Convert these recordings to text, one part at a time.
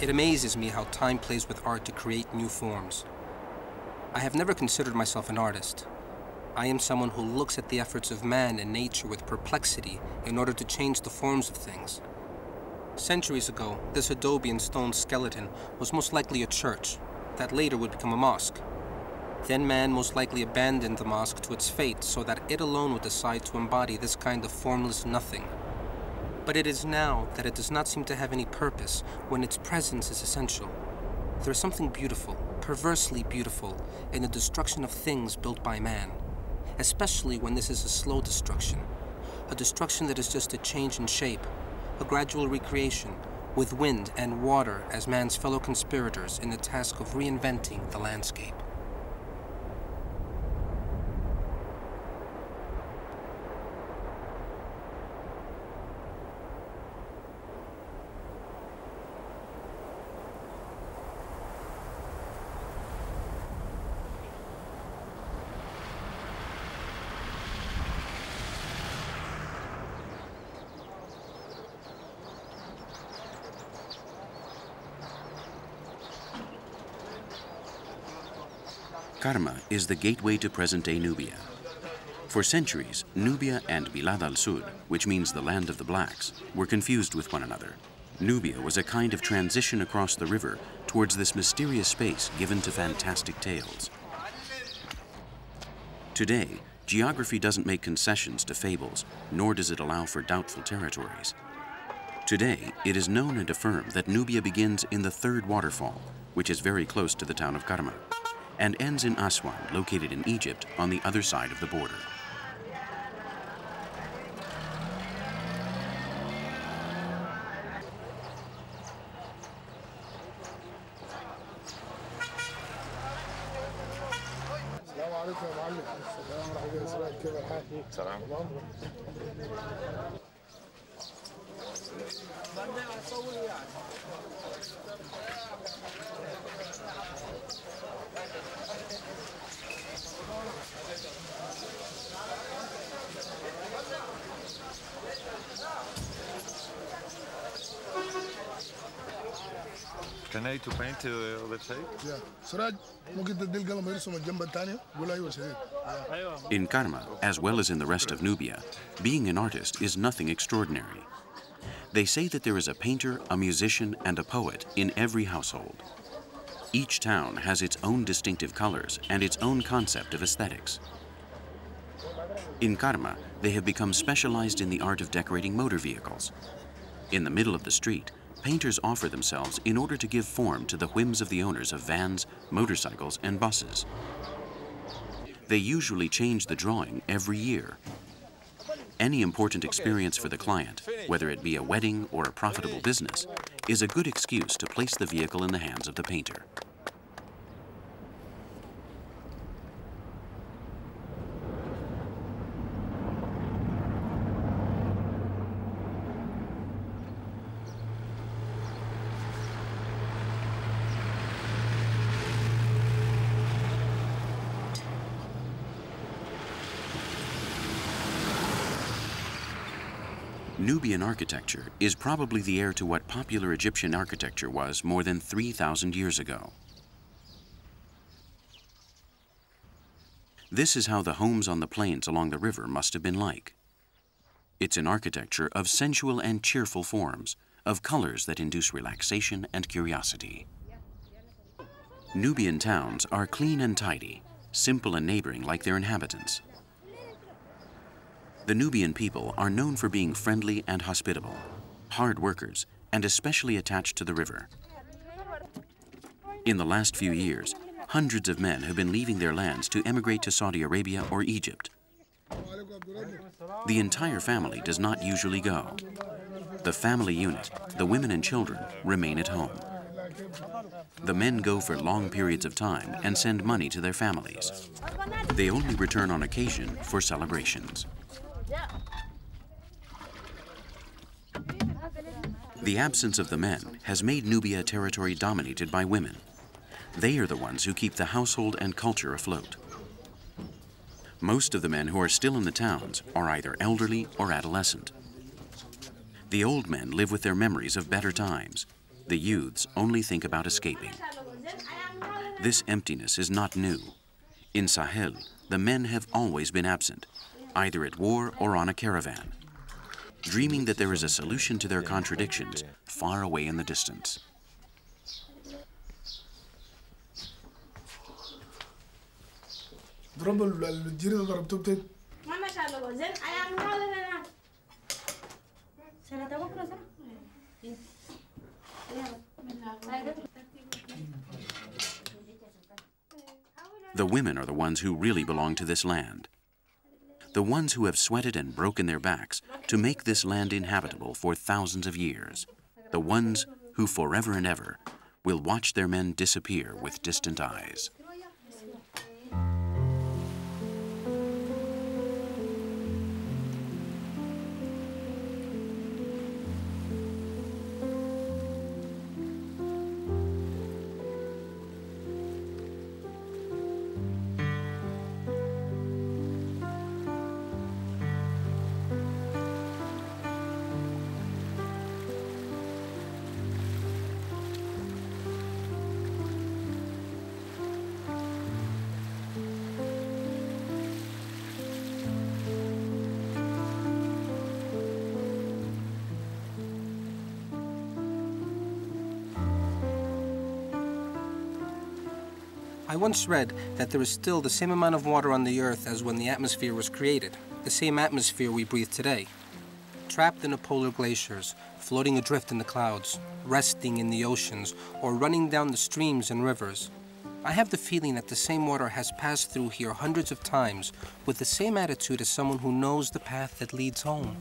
It amazes me how time plays with art to create new forms. I have never considered myself an artist. I am someone who looks at the efforts of man and nature with perplexity in order to change the forms of things. Centuries ago, this adobe and stone skeleton was most likely a church that later would become a mosque. Then man most likely abandoned the mosque to its fate so that it alone would decide to embody this kind of formless nothing. But it is now that it does not seem to have any purpose when its presence is essential. There is something beautiful, perversely beautiful, in the destruction of things built by man, especially when this is a slow destruction, a destruction that is just a change in shape, a gradual recreation, with wind and water as man's fellow conspirators in the task of reinventing the landscape. Kerma is the gateway to present-day Nubia. For centuries, Nubia and Bilad al-Sud, which means the land of the blacks, were confused with one another. Nubia was a kind of transition across the river towards this mysterious space given to fantastic tales. Today, geography doesn't make concessions to fables, nor does it allow for doubtful territories. Today, it is known and affirmed that Nubia begins in the third waterfall, which is very close to the town of Kerma and ends in Aswan, located in Egypt on the other side of the border. In Kerma, as well as in the rest of Nubia, being an artist is nothing extraordinary. They say that there is a painter, a musician, and a poet in every household. Each town has its own distinctive colors and its own concept of aesthetics. In Kerma, they have become specialized in the art of decorating motor vehicles. In the middle of the street, painters offer themselves in order to give form to the whims of the owners of vans, motorcycles, and buses. They usually change the drawing every year. Any important experience for the client, whether it be a wedding or a profitable business, is a good excuse to place the vehicle in the hands of the painter. Nubian architecture is probably the heir to what popular Egyptian architecture was more than 3,000 years ago. This is how the homes on the plains along the river must have been like. It's an architecture of sensual and cheerful forms, of colors that induce relaxation and curiosity. Nubian towns are clean and tidy, simple and neighboring like their inhabitants. The Nubian people are known for being friendly and hospitable, hard workers, and especially attached to the river. In the last few years, hundreds of men have been leaving their lands to emigrate to Saudi Arabia or Egypt. The entire family does not usually go. The family unit, the women and children, remain at home. The men go for long periods of time and send money to their families. They only return on occasion for celebrations. The absence of the men has made Nubia a territory dominated by women. They are the ones who keep the household and culture afloat. Most of the men who are still in the towns are either elderly or adolescent. The old men live with their memories of better times. the youths only think about escaping. This emptiness is not new. In Sahel, the men have always been absent, either at war or on a caravan, dreaming that there is a solution to their contradictions far away in the distance. The women are the ones who really belong to this land. The ones who have sweated and broken their backs to make this land inhabitable for thousands of years. The ones who forever and ever will watch their men disappear with distant eyes. Once read that there is still the same amount of water on the Earth as when the atmosphere was created, the same atmosphere we breathe today. Trapped in the polar glaciers, floating adrift in the clouds, resting in the oceans, or running down the streams and rivers. I have the feeling that the same water has passed through here hundreds of times with the same attitude as someone who knows the path that leads home.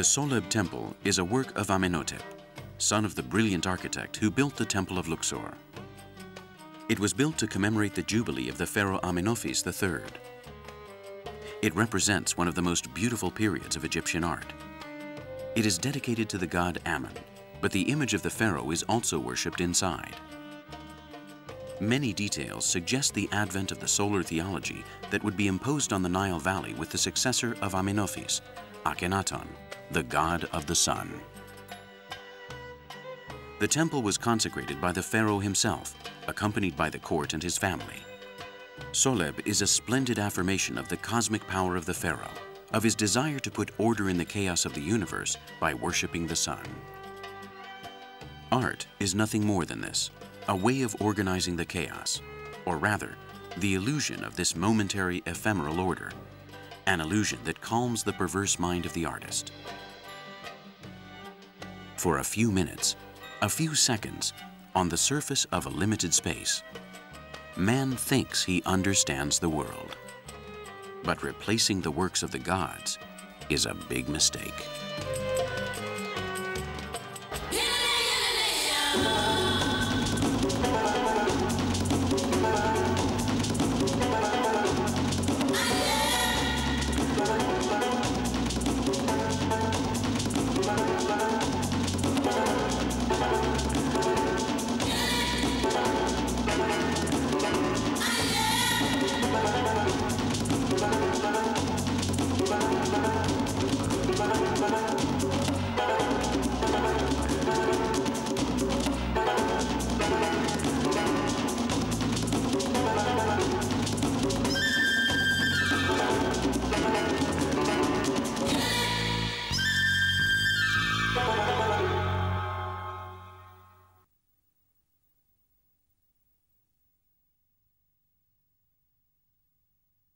The Soleb Temple is a work of Amenhotep, son of the brilliant architect who built the Temple of Luxor. It was built to commemorate the jubilee of the pharaoh Amenophis III. It represents one of the most beautiful periods of Egyptian art. It is dedicated to the god Ammon, but the image of the pharaoh is also worshipped inside. Many details suggest the advent of the solar theology that would be imposed on the Nile Valley with the successor of Amenophis, Akhenaton, the god of the sun. The temple was consecrated by the pharaoh himself, accompanied by the court and his family. Soleb is a splendid affirmation of the cosmic power of the pharaoh, of his desire to put order in the chaos of the universe by worshiping the sun. Art is nothing more than this, a way of organizing the chaos, or rather, the illusion of this momentary ephemeral order, an illusion that calms the perverse mind of the artist. For a few minutes, a few seconds, on the surface of a limited space, man thinks he understands the world. But replacing the works of the gods is a big mistake.